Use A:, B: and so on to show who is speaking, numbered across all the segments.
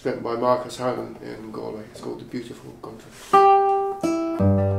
A: It's written by Marcus Hernon in Galway. It's called The Beautiful Country.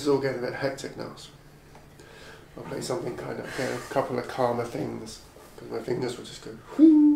A: This is all getting a bit hectic now. So I'll play something kind of, okay, a couple of calmer things because my fingers will just go.